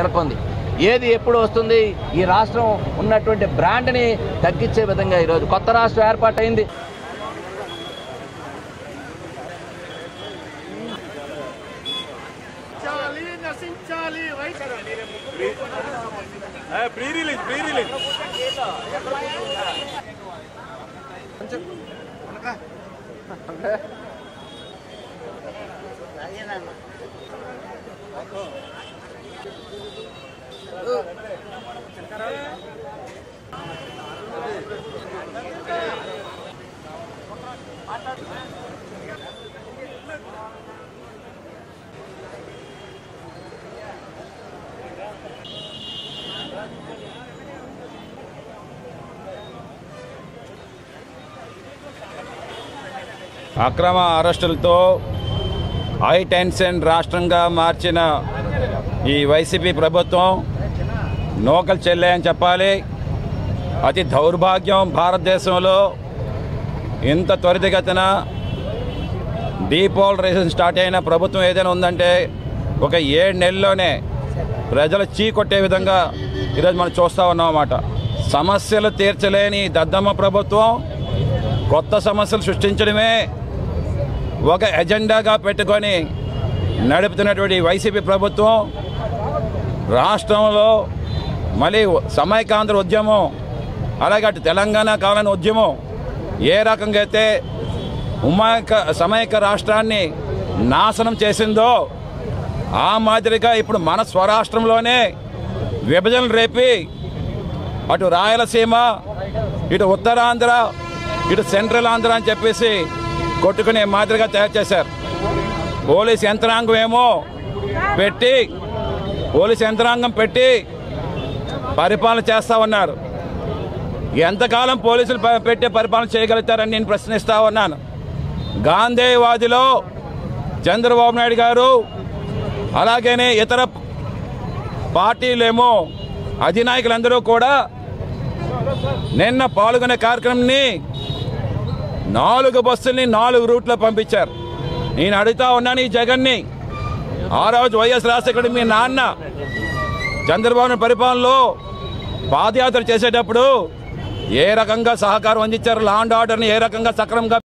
నెలకొంది. ఏది ఎప్పుడు వస్తుంది? ఈ రాష్ట్రం ఉన్నటువంటి బ్రాండ్ని తగ్గించే విధంగా ఈరోజు కొత్త రాష్ట్రం ఏర్పాటైంది. నశించాలి నశించాలి వైఖరి. Pre release pre release. అక్రమ అరెస్టులతో హై టెన్షన్ రాష్ట్రంగా మార్చిన ఈ వైసీపీ ప్రభుత్వం నూకలు చెల్లాయని అని చెప్పాలి. అతి దౌర్భాగ్యం భారతదేశంలో. ఇంత త్వరితగతిన డీపోలరైజేషన్ స్టార్ట్ అయిన ప్రభుత్వం ఏదైనా ఉందంటే ఒక ఏడు నెలల్లోనే ప్రజలు చీకొట్టే విధంగా ఈరోజు మనం చూస్తూ ఉన్నాం అన్నమాట. సమస్యలు తీర్చలేని దద్దమ్మ ప్రభుత్వం కొత్త సమస్యలు సృష్టించడమే ఒక ఎజెండాగా పెట్టుకొని నడుపుతున్నటువంటి వైసీపీ ప్రభుత్వం రాష్ట్రంలో మళ్ళీ సమైకాంధ్ర ఉద్యమం అలాగే అటు తెలంగాణ కావాలని ఉద్యమం ఏ రకంగా అయితే ఉమాయక సమైక రాష్ట్రాన్ని నాశనం చేసిందో ఆ మాదిరిగా ఇప్పుడు మన స్వరాష్ట్రంలోనే విభజనలు రేపి అటు రాయలసీమ ఇటు ఉత్తరాంధ్ర ఇటు సెంట్రల్ ఆంధ్ర అని చెప్పేసి కొట్టుకునే మాదిరిగా తయారు చేశారు. పోలీస్ యంత్రాంగం ఏమో పెట్టి పోలీస్ యంత్రాంగం పెట్టి పరిపాలన చేస్తా ఉన్నారు ఎంతకాలం పోలీసులు పెట్టే పరిపాలన చేయగలుగుతారని నేను ప్రశ్నిస్తా ఉన్నాను. గాంధేయవాదిలో చంద్రబాబు నాయుడు గారు అలాగనే ఇతర పార్టీలేమో అధినాయకులందరూ కూడా నిన్న పాల్గొనే కార్యక్రమాన్ని నాలుగు బస్సుల్ని నాలుగు రూట్లో పంపించారు. నేను అడుగుతా ఉన్నాను ఈ జగన్ని. ఆ రోజు వైఎస్ రాజశేఖరుడు మీ నాన్న చంద్రబాబు పరిపాలనలో పాదయాత్ర చేసేటప్పుడు ఏ రకంగా సహకారం అందించారు? లా అండ్ ఆర్డర్ని ఏ రకంగా సక్రమంగా